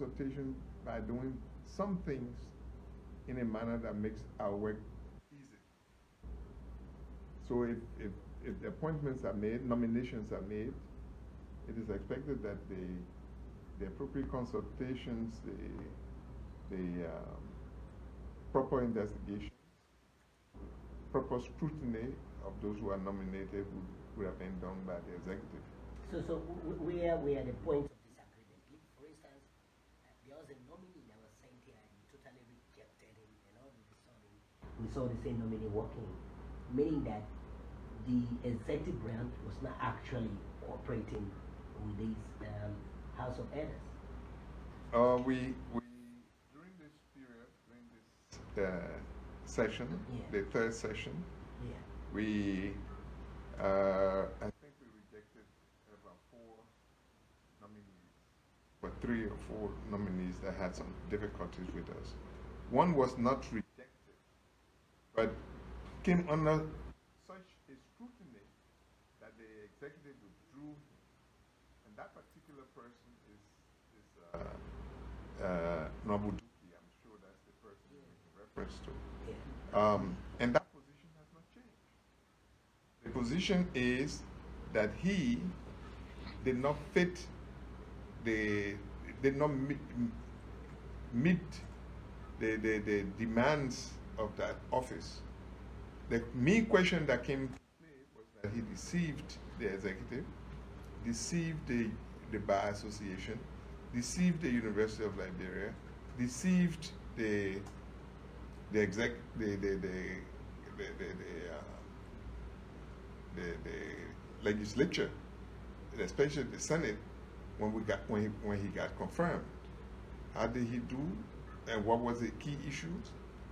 consultation by doing some things in a manner that makes our work easy. So if, if, if appointments are made, nominations are made, it is expected that the, the appropriate consultations, the, the um, proper investigation, proper scrutiny of those who are nominated would, would have been done by the executive. So, so where we are at the point of disagreement? If, for instance, uh, there was a nominee that was sent here and you totally rejected him, and all of a sudden we saw the same nominee working, meaning that the executive branch was not actually cooperating with this um, House of Elders. Uh, we, we, during this period, during this uh, session, Yeah. the third session, Yeah. we, uh, I think we rejected about four nominees, but three or four nominees that had some difficulties with us. One was not rejected, but came under such a scrutiny that the executive withdrew him. And that particular person is, is uh, uh, Nobuduki. I'm sure that's the person you're making reference to. Yeah. Um, and that position has not changed. The position is that he did not fit the, did not meet, meet the, the, the demands of that office. The main question that came to play was that he deceived the executive, deceived the, the Bar Association, deceived the University of Liberia, deceived the the exec the the the the, the, the, uh, the, the legislature, especially the Senate, when we got when he, when he got confirmed. How did he do, and what was the key issues?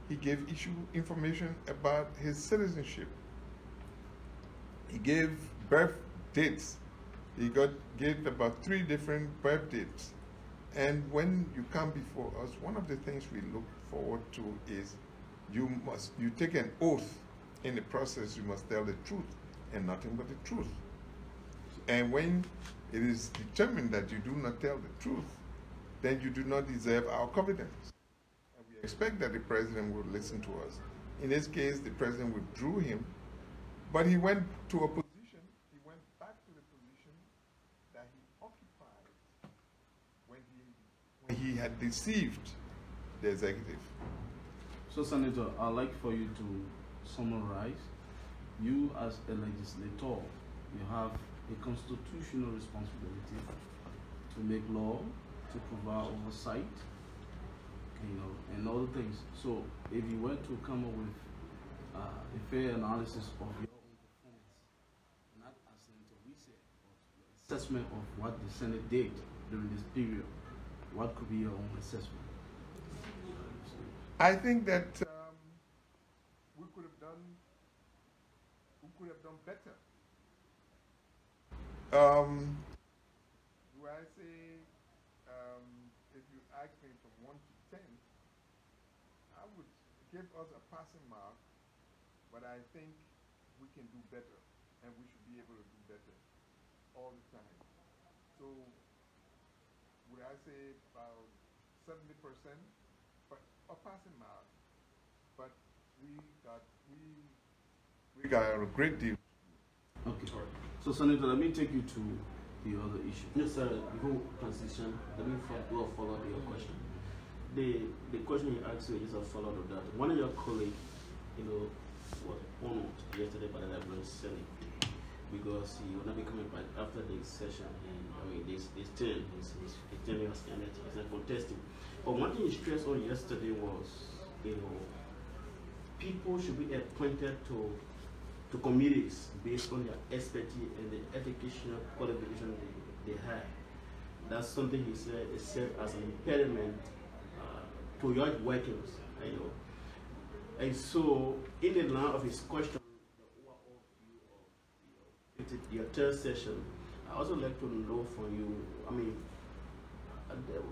He gave issue information about his citizenship. He gave birth dates. He got gave about three different birth dates. And when you come before us, one of the things we look forward to is you must you take an oath in the process you must tell the truth and nothing but the truth and when it is determined that you do not tell the truth then you do not deserve our confidence expect that the president would listen to us in this case the president withdrew him but he went to a position he went back to the position that he occupied when he when he had deceived the executive So, Senator, I'd like for you to summarize. You, as a legislator, you have a constitutional responsibility to make law, to provide oversight, you know, and other things. So, if you were to come up with uh, a fair analysis of your own performance, not as we said, but assessment of what the Senate did during this period, what could be your own assessment? I think that um, we could have done we could have done better. Um, do I say from one to ten, I would give us a passing mark, but I think we can do better, and we should be able to do better all the time. So would I say about seventy percent? but a passing mark. But we got we we got a great deal. Okay. So, Senator, let me take you to the other issue. No, sir, before transition, let me fo- do a follow up your question. The the question you asked me is a follow up of that. One of your colleagues, you know, was honored yesterday by the Liberian Senate because he will not be coming back after the session and I mean this this term his his, term was ended, he's not contesting. But one thing he stressed on yesterday was, you know, people should be appointed to to committees based on their expertise and the educational qualification they, they have. That's something he said is served as an impediment uh, to your workings, you know. And so, in the line of his question, your third session, I also like to know from you. I mean,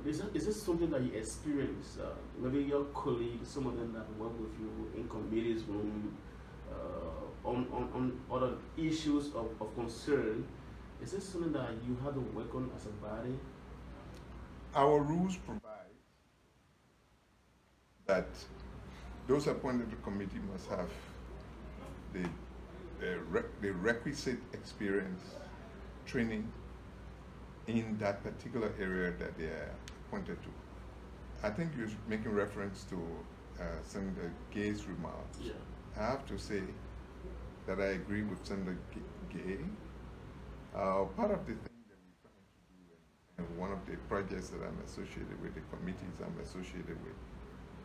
is, this, is this something that you experience? Uh, maybe your colleagues, some of them that work with you in committees room, uh, on, on, on other issues of, of concern. Is this something that you have to work on as a body? our rules provide that those appointed to committee must have the, the, re- the requisite experience, training in that particular area that they are appointed to. I think you're making reference to uh, Senator Gay's remarks. Yeah. I have to say that I agree with Senator Gay. Uh, part of the thing that we're trying to do, and, and one of the projects that I'm associated with, the committees I'm associated with,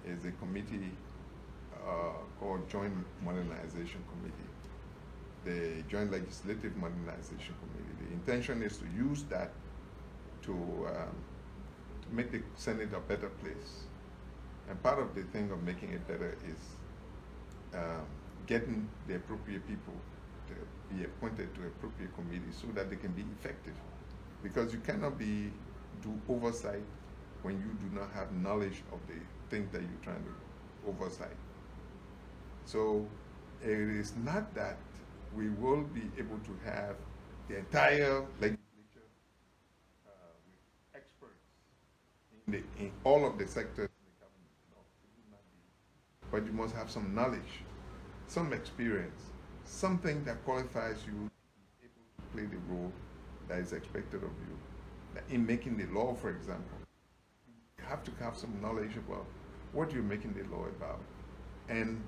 is a committee uh, called Joint Modernization Committee, the Joint Legislative Modernization Committee. The intention is to use that to, um, to make the Senate a better place. And part of the thing of making it better is um, getting the appropriate people to be appointed to appropriate committees so that they can be effective. Because you cannot be do oversight when you do not have knowledge of the thing that you're trying to oversight. So it is not that we will be able to have the entire legislature uh, with experts in, the, in all of the sectors. But you must have some knowledge, some experience, something that qualifies you to able to play the role that is expected of you. In making the law, for example, you have to have some knowledge about what you're making the law about, and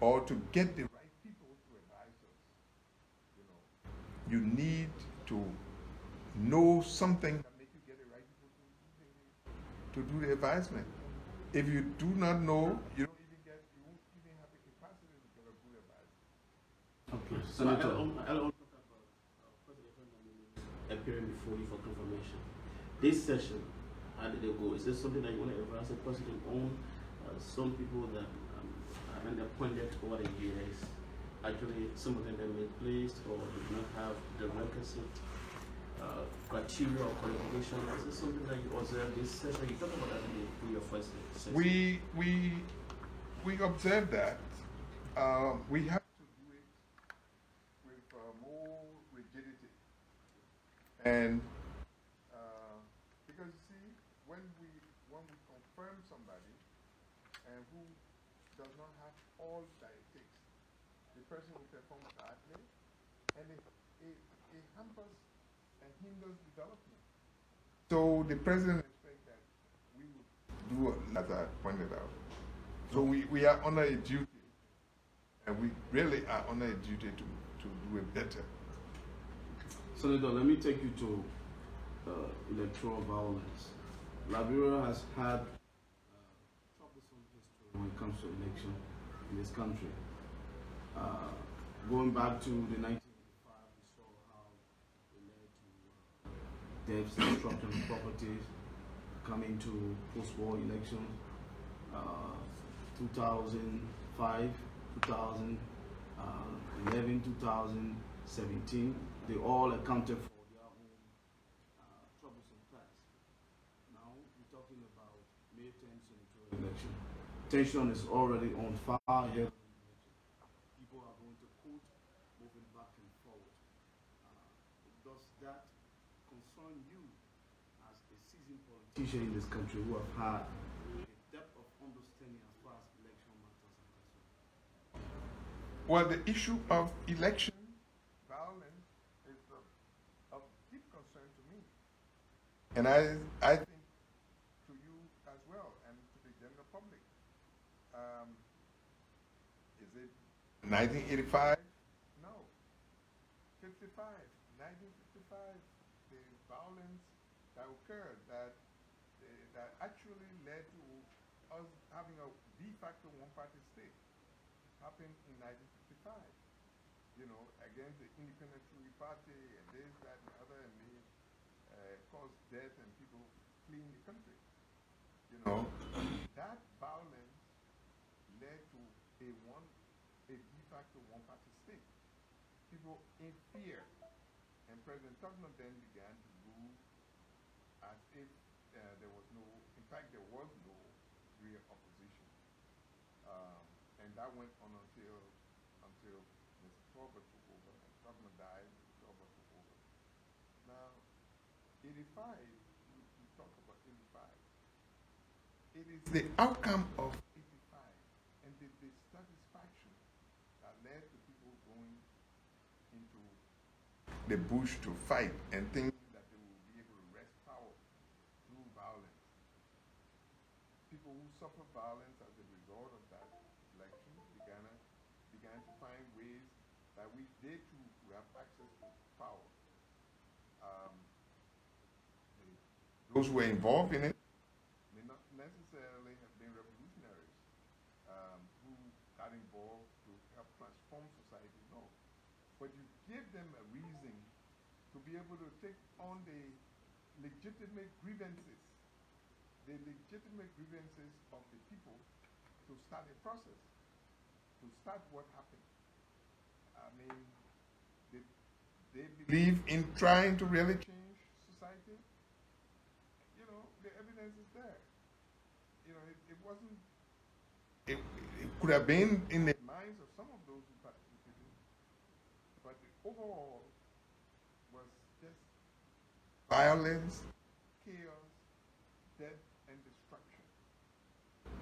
or to get the right people to advise us. You know, you need to know something that makes you get the right people to do the advisement. If you do not know, you don't even get, you won't even have the capacity to get a good advisor. Okay, So I Senator. don't, I don't talk about uh, presidential nominees appearing before you for confirmation. This session, how did it go? Is this something that you want to advise the president on? Uh, some people that um, have been appointed over the years, actually some of them have been placed or did not have the requisite uh, criteria or qualification. Is this something that you observe this session? You talked about that in the your first session. We, we, we observe that. Uh, we have to do it with uh, more rigidity. And uh, because you see, when we, when we confirm somebody and who does not have all that it takes, the person will perform badly and it, it, it hampers and hinders development. So the president expects that we would do as I pointed out. So we, we are under a duty, and we really are under a duty to, to do it better. Senator, let me take you to uh, electoral violence. Liberia has had uh, troublesome history when it comes to election in this country. Uh, going back to the 1985, we saw how it led to uh, deaths, destruction of properties, coming to post-war elections, uh, 2005, 2011, 2017, they all accounted for their own uh, troublesome. Now we're talking about May 10th senatorial election. Tension is already on fire of. People are going to court, moving back and forward. Uh, does that concern you as a seasoned politician in this country who have had a depth of understanding as far as election matters are concerned? Well, the issue of election violence is of, of deep concern to me. And I, I think to you as well, and to the general public. Um, is it 1985? No. 55, 1955, the violence that occurred that, uh, that actually led to us having a de facto one-party state happened in 1955. You know, against the Independent Party and this, that, and the other, and they uh, caused death and people fleeing the country. You know, that violence led to a one, a de facto one-party state. People in fear, and President Tubman then began to move as if uh, there was no, in fact, there was no real opposition. Um, and that went Talk about It is the outcome of 85 and the dissatisfaction that led to people going into the bush to fight and think that they will be able to wrest power through violence. People who suffer violence as a result of that election began, began to find ways that we did those who were involved in it may not necessarily have been revolutionaries um, who got involved to help transform society. No. But you give them a reason to be able to take on the legitimate grievances, the legitimate grievances of the people to start a process, to start what happened. I mean, they, they believe in trying to really change society. You know, the evidence is there. You know, it, it wasn't, it, it could have been in the minds of some of those who participated, but the overall was just violence, chaos, death, and destruction.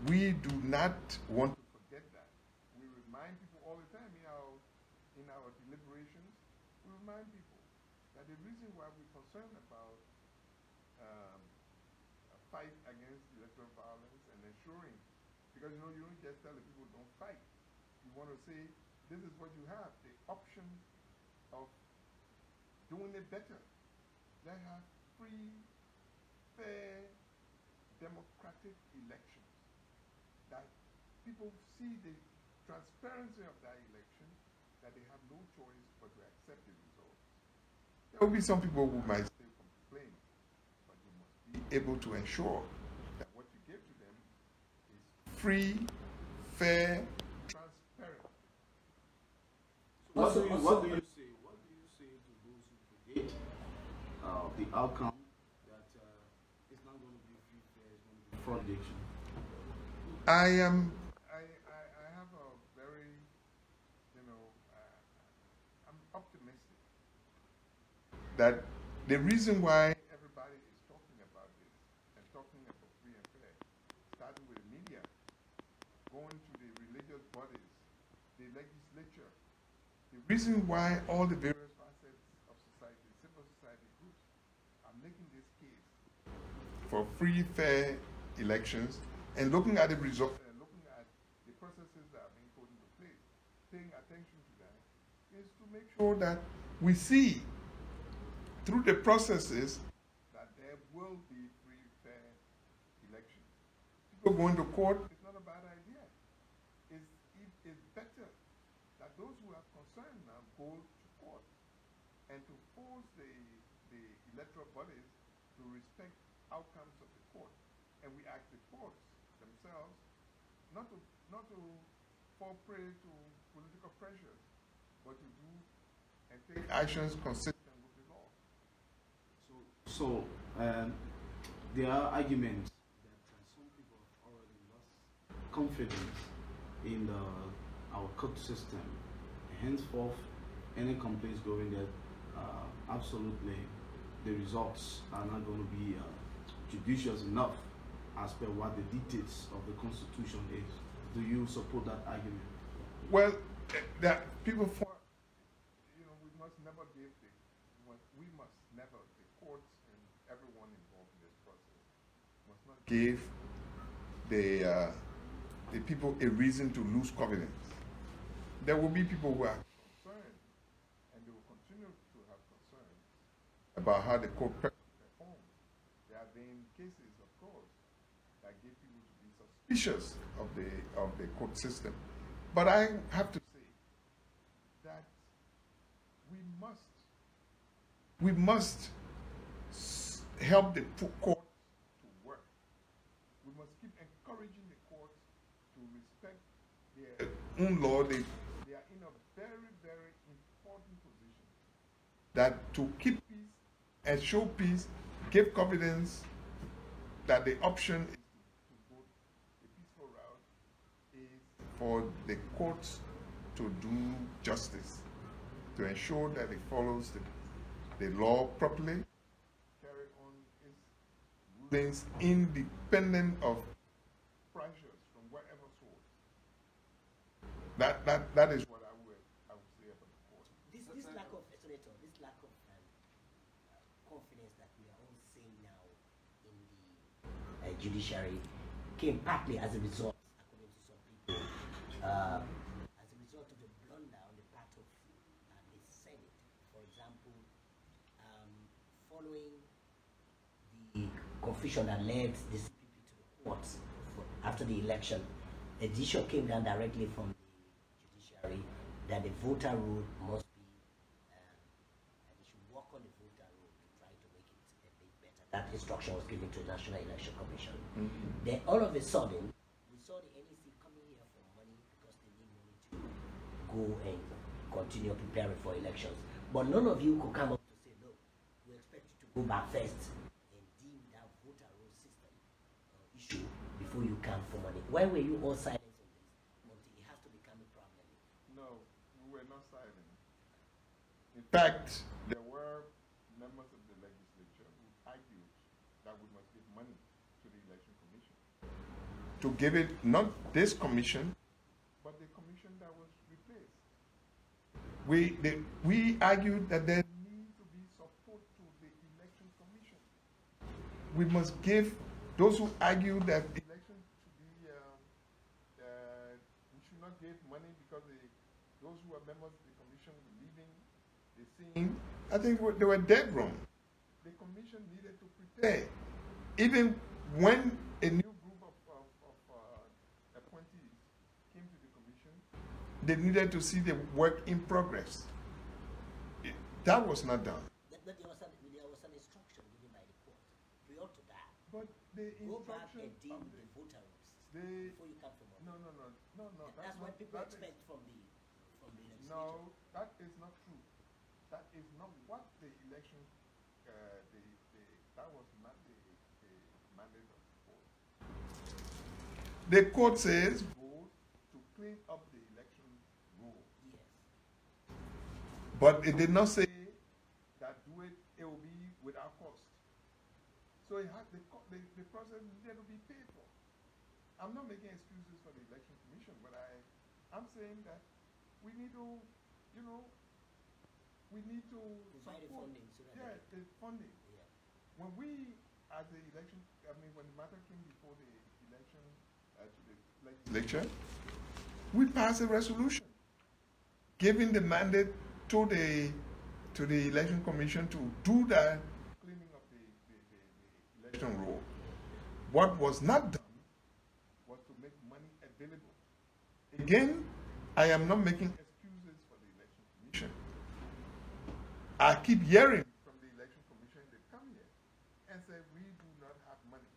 We do not want to forget that. We remind people all the time in our, in our deliberations, we remind people that the reason why we're concerned about um, a fight against electoral violence and because you know, you don't just tell the people don't fight. You want to say, this is what you have, the option of doing it better. They have free, fair, democratic elections. That people see the transparency of that election, that they have no choice but to accept the results. There will be some people who might still complain, but you must be able to ensure that what you give to them is free, fair, transparent. What do you, what do you say? What do you say to those who predict uh, the outcome that uh, it's not going to be free, fair, it's going to be fraud election? I am. I, I, I have a very, you know, uh, I'm optimistic that the reason why everybody is talking about this and talking about free and fair, starting with the media, going to the religious bodies, the legislature, the reason why all the various facets of society, civil society groups, are making this case for free, fair elections and looking at the result, uh, looking at the processes that are being put into place, paying attention to that, is to make sure that we see through the processes that there will be free, fair elections. People going to court is not a bad idea. It's, it- it's better that those who have concern now go to court and to force the, the electoral bodies to respect outcomes of the court. And we ask the courts themselves not to, not to fall prey to political pressures, but to do and take actions consistent with the law. So, so um, there are arguments that uh, some people have already lost confidence in the, our court system. Henceforth, any complaints going there, uh, absolutely, the results are not going to be uh, judicious enough as per what the dictates of the Constitution is. Do you support that argument? Well, eh, that people for, you know, we must never give the, we must never, the courts and everyone involved in this process, must not give the, uh, the people a reason to lose confidence. There will be people who are concerned, and they will continue to have concerns about how the court per- performs. There have been cases, of course, that get people to be suspicious of the, of the court system. But I have to say that we must, we must help the court to work. We must keep encouraging the courts to respect their own law. They, they are in a very, very important position. That to keep peace and show peace, give confidence that the option is to, to go the peaceful route is for the courts to do justice, to ensure that it follows the, the law properly, carry on its rulings independent of pressures from whatever source. That, that, that is what I would, I would say about the court. This, this lack of, Senator, this lack of um, uh, confidence that we are all seeing now in the uh, judiciary came partly as a result, according to some people, uh, as a result of the blunder on the part of uh, the Senate. For example, um, following the confusion that led the CPP to the courts after the election, a decision came down directly from the judiciary that the voter roll must be, um, and they should work on the voter roll to try to make it a bit better. That instruction was given to the National Election Commission. Then all of a sudden, we saw the NEC coming here for money because they need money to go and continue preparing for elections. But none of you could come up to say, no, we expect you to go back first and deal that voter roll system uh, issue before you come for money. Why were you all silent on this until it has to become a problem? No, we were not silent. In fact, there were members of the legislature who argued that we must give money to the election commission. To give it, not this commission, but the commission that was replaced. We, we argued that there needs to be support to the election commission. We must give those who argue that the election should be, uh, we should not give money because those who are members of the commission were leaving the scene. I think they were dead wrong. The commission needed to prepare. Even when a new group of, of, of uh, appointees came to the commission, they needed to see the work in progress. It- that was not done. But, but there, was an, there was an instruction given by the court prior to that. But the Go back and deal with the, voter rolls before you come for money. no no no no no that's, that's, what not, people that is- expect from the from the legislature. No, that is not true. That is not what the election, uh, the, the, that was not the, the mandate of the court. The court says vote to clean up the election rule. Yes. But it did not say that do it, it will be without cost. So it had, the, the, the process needed to be paid for. I'm not making excuses for the election commission, but I, I'm saying that we need to, you know, we need to Provide the funding so that Yeah, the funding. Yeah. When we, as the election, I mean, when the matter came before the election, legislature, we passed a resolution giving the mandate to the, to the election commission to do the cleaning of the, the, the, the election roll. What was not done was to make money available. Again, I am not making excuses for the election commission. I keep hearing from the election commission, they come here and say, we do not have money.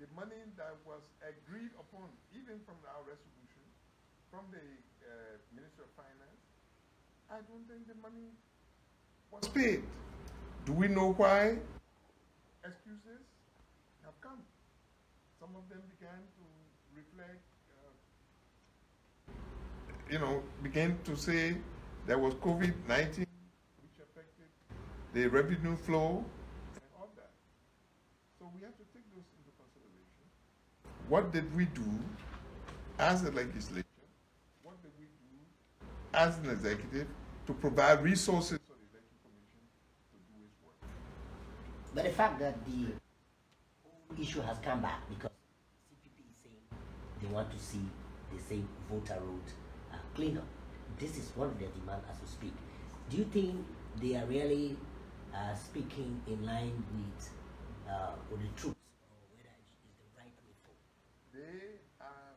The money that was agreed upon, even from our resolution, from the uh, Minister of Finance, I don't think the money was paid. Do we know why excuses have come? Some of them began to reflect, uh, you know, began to say there was COVID 19 which affected the revenue flow and all that. So we have to take those. What did we do as a legislature? What did we do as an executive to provide resources for the election commission to do its work? But the fact that the whole issue has come back because CPP is saying they want to see the same voter roll uh, cleanup. This is one of their demands as we speak. Do you think they are really uh, speaking in line with, uh, with the truth or whether it is the right way forward? They are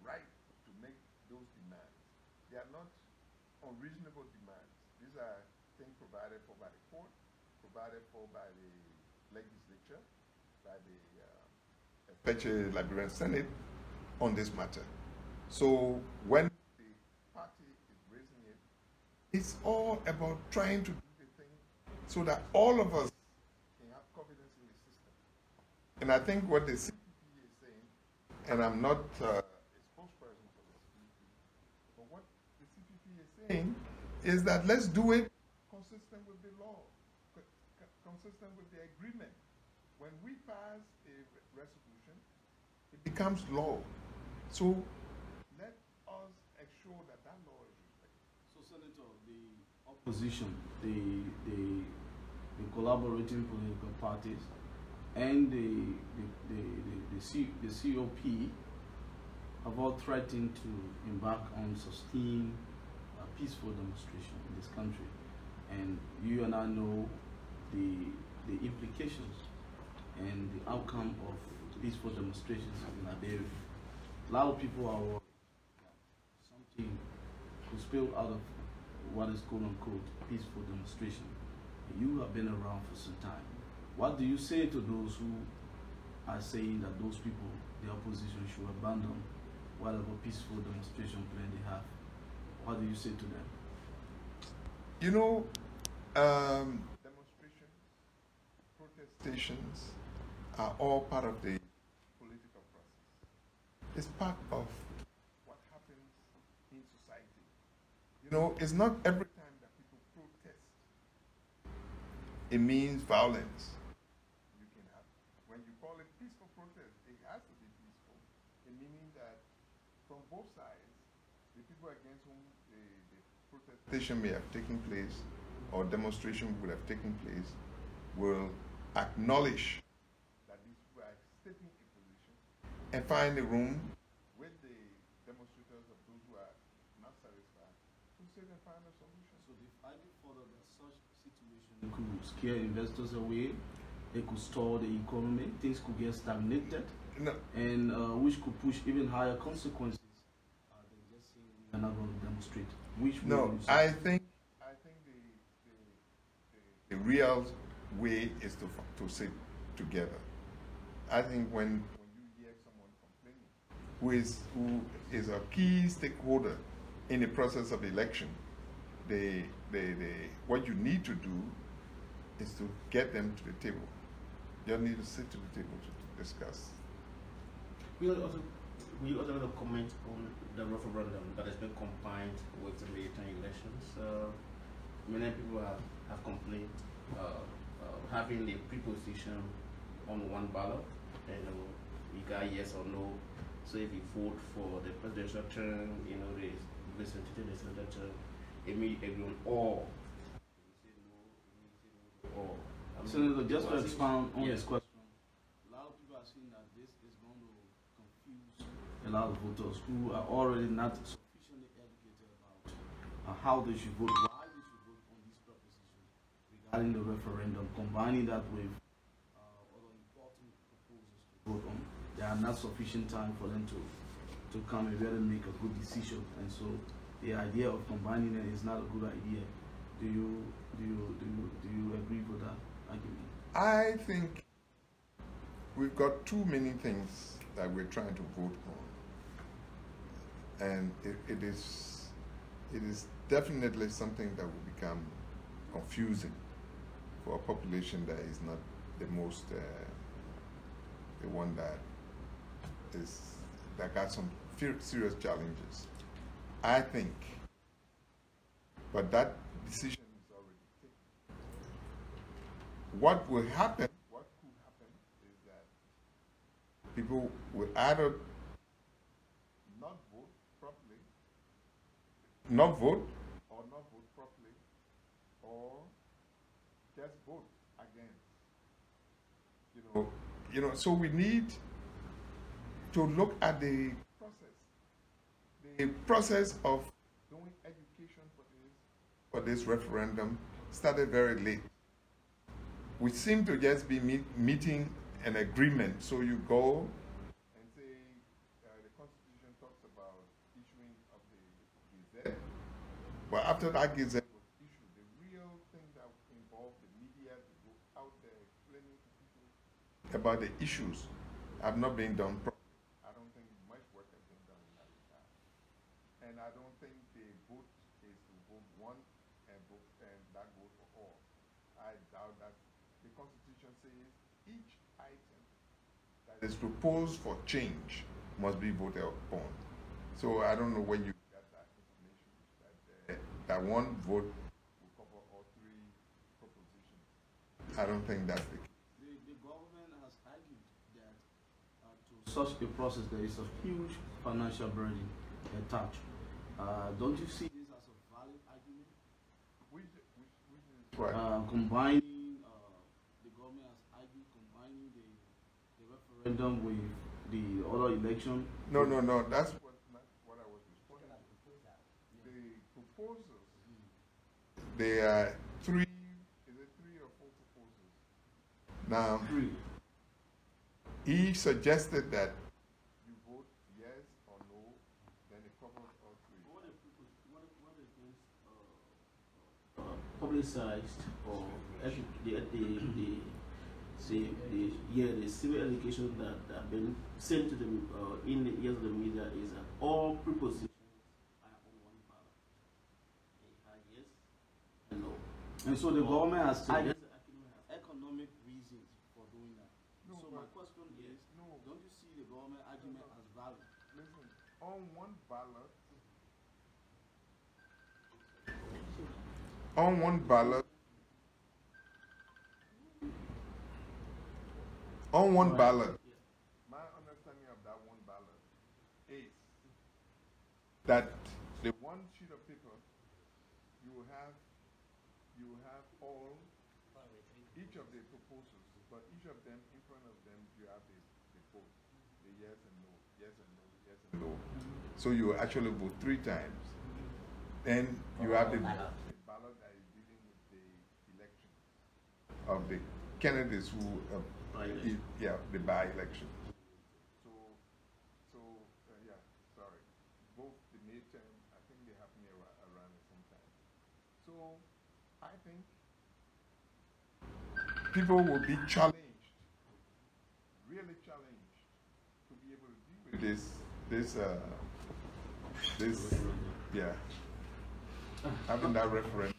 right to make those demands. They are not unreasonable demands. These are things provided for by the court, provided for by the legislature, by the uh, especially Liberian Senate on this matter. So when the party is raising it, it's all about trying to do the thing so that all of us can have confidence in the system. And I think what the CPP is saying, and I'm not uh, a spokesperson for the CPP, but what the CPP is saying is that let's do it consistent with the law, co- co- consistent with the agreement when we pass a resolution, it becomes law. So let us ensure that that law is respected. So, Senator, the opposition, the, the, the collaborating political parties, and the, the, the, the, C, the COP have all threatened to embark on sustained peaceful demonstration in this country. And you and I know the, the implications and the outcome of peaceful demonstrations in Liberia. A lot of people are worried something could spill out of what is quote unquote peaceful demonstration. You have been around for some time. What do you say to those who are saying that those people, the opposition, should abandon whatever peaceful demonstration plan they have? What do you say to them? You know, um, demonstrations, protestations are all part of the political process. It's part of what happens in society. You know, it's not every time that people protest, it means violence. You can have, when you call it peaceful protest, it has to be peaceful, in meaning that from both sides, the people against whom protestation may have taken place or demonstration would have taken place will acknowledge that these people are stating a position and find a room with the demonstrators of those who are not satisfied to sit and find a solution. So they've argued further that such situation it could scare investors away, it could stall the economy, things could get stagnated, No, and uh, which could push even higher consequences are not going to demonstrate. Which no, do? I think I think the the, the, the real way is to to sit together. I think when when you hear someone complaining, who is who is a key stakeholder in the process of election, the the, the what you need to do is to get them to the table. You don't need to sit to the table to discuss. We also we also want to comment on the referendum that has been combined with the midterm elections. Uh, many people have, have complained uh, uh, having the preposition on one ballot, and uh, you got yes or no. So if you vote for the presidential term, you know, the the senator term, it may agree on all. If you say no, it say no to all. I mean, Senator, just to expound on Yes. this question, a lot of people are saying that this is going to a lot of voters who are already not sufficiently educated about uh, how they should vote, why they should vote on this proposition regarding the referendum, combining that with uh, other important proposals to vote on. There are not sufficient time for them to, to come and really make a good decision, and so the idea of combining it is not a good idea. Do you do you do you do you agree with that argument? I think we've got too many things that we're trying to vote on. And it, it is it is definitely something that will become confusing for a population that is not the most uh, the one that is that got some serious challenges. I think, but that decision is already taken what will happen, what could happen is that people will either not vote properly, not vote, or not vote properly, or just vote against. You know, you know, so we need to look at the process. The process of doing education for this for this referendum started very late we seem to just be meet, meeting an agreement. So you go and say uh, the Constitution talks about issuing of the Gazette, but after that Gazette was the real thing that involved the media to go out there explaining to people about the issues have not been done properly. I don't think much work has been done in that regard, and I don't think the vote is to vote one and vote and that vote for all. I doubt that the Constitution says each item that is proposed for change must be voted upon. So I don't know when you got that information, that, uh, that one vote will cover all three propositions. I don't think that's the case. The, the government such a process, there is a huge financial burden attached. Uh, don't you see this as a valid argument? Which, which, which is? Uh, combining, uh, the government has argued combining the, the referendum with the other election. no, no, no. That's what, not what I was responding to. The proposals, there are three, is it three or four proposals? Now, Three. he suggested that you vote yes or no, then it covers all three. What if, what if, what if this, uh, uh, publicized or actually the, the, the, say, the, yeah, the civil education that have been sent to the, uh, in the ears of the media is that all prepositions are on one ballot. Uh, yes and no. And so the government has So taken yes, the argument has- economic reasons for doing that. No, so my but- question is, No, don't you see the government argument as valid? listen, on one ballot, on one ballot, on one Right. ballot, my understanding of that one ballot is that the one sheet of paper, you will have, you have all, each of the proposals, but each of them, in front of them, you have the, the vote, the yes and no, yes and no, yes and no. So you actually vote three times. Then you have the, Ballot. the ballot that is dealing with the election of the candidates who, uh, yeah, the by-election. So, so, uh, yeah, sorry, both the midterm, I think they happen ar- around the same time. So, I think people will be challenged, really challenged, to be able to deal with this, this, uh, this, yeah, having that referendum.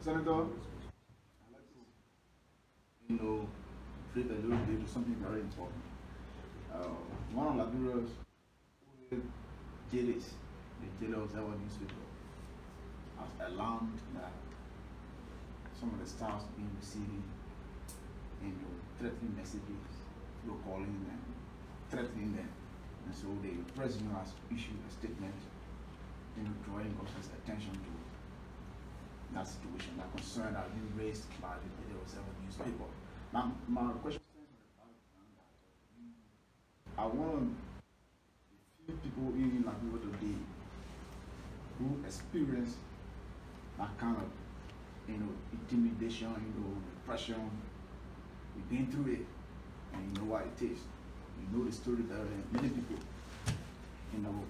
Senator, I'd like to, you know, treat a little bit of something very important. Uh, one of Liberia's dailies, the Daily Observer newspaper, has alarmed that some of the staffs been receiving, you know, threatening messages, people calling them, threatening them. And so the president has issued a statement, you know, drawing government's attention to that situation, that concern that been raised by the Daily Observer newspaper. Now, my question I want a few people in Liberia today who experience that kind of, you know, intimidation, you know, repression. We've been through it, and you know what it is. You know the story better than many people, you know.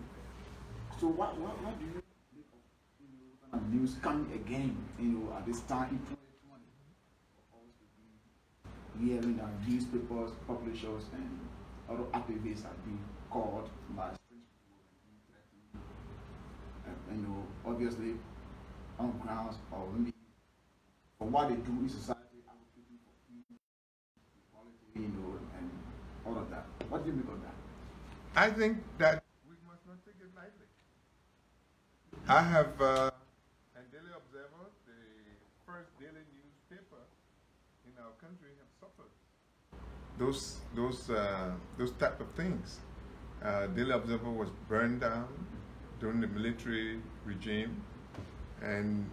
So what, what, what do you make you know, news coming again, you know, at this time in 2020? For us to be hearing that newspapers, publishers, and other activists have been called by. Uh, you know, obviously on grounds of what they do in society, advocating for equality, you know, and all of that. What do you make of that? I think that we must not take it lightly. I have, uh, and Daily Observer, the first daily newspaper in our country, have suffered those those uh, those type of things. Uh, daily Observer was burned down during the military regime, and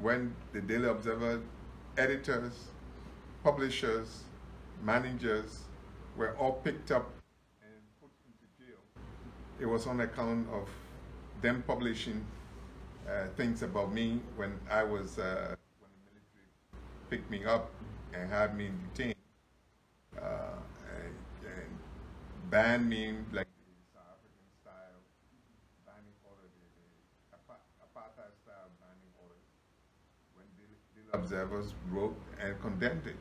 when the Daily Observer editors, publishers, managers were all picked up and put into jail. It was on account of them publishing uh, things about me when I was, uh, when the military picked me up and had me detained uh, and, and banned me like observers wrote and condemned it.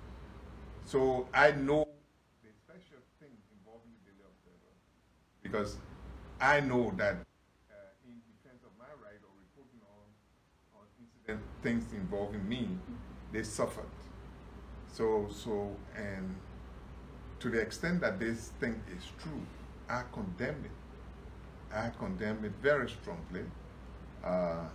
So I know the special thing involving the Daily Observer because I know that uh, in defense of my right or reporting on, on incident things involving me, they suffered. So, so, and to the extent that this thing is true, I condemn it. I condemn it very strongly. Uh,